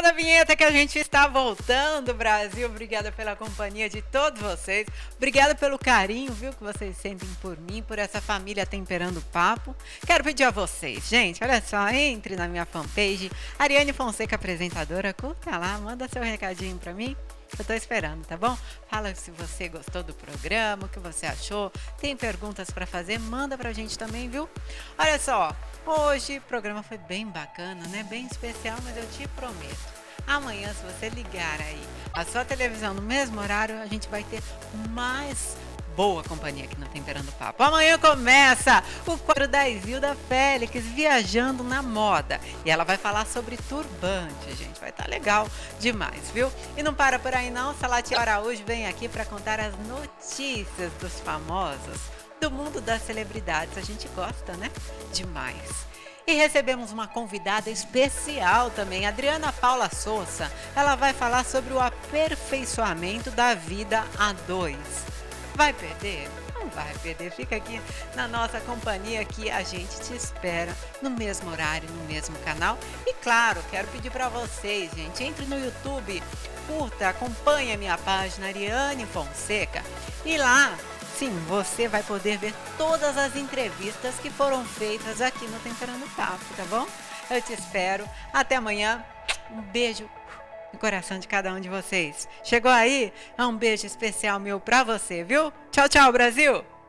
Roda a vinheta que a gente está voltando, Brasil. Obrigada pela companhia de todos vocês. Obrigada pelo carinho, viu, que vocês sentem por mim, por essa família temperando o papo. Quero pedir a vocês, gente, olha só, entre na minha fanpage, Ariane Fonseca, apresentadora, curta lá, manda seu recadinho para mim. Eu tô esperando, tá bom? Fala se você gostou do programa, o que você achou. Tem perguntas para fazer, manda pra gente também, viu? Olha só, hoje o programa foi bem bacana, né? Bem especial, mas eu te prometo. Amanhã, se você ligar aí a sua televisão no mesmo horário, a gente vai ter mais boa companhia aqui no Temperando Papo. Amanhã começa o quadro da Isilda Félix viajando na moda. E ela vai falar sobre turbante, gente. Vai estar tá legal demais, viu? E não para por aí não, Salati Araújo vem aqui para contar as notícias dos famosos, do mundo das celebridades. A gente gosta, né? Demais. E recebemos uma convidada especial também, Adriana Paula Souza. Ela vai falar sobre o aperfeiçoamento da vida a dois. Vai perder? Não vai perder. Fica aqui na nossa companhia que a gente te espera no mesmo horário, no mesmo canal. E claro, quero pedir para vocês, gente, entre no YouTube, curta, acompanhe a minha página Ariane Fonseca e lá Sim, você vai poder ver todas as entrevistas que foram feitas aqui no Temperando Papo, tá bom? Eu te espero. Até amanhã. Um beijo no coração de cada um de vocês. Chegou aí? É um beijo especial meu pra você, viu? Tchau, tchau, Brasil!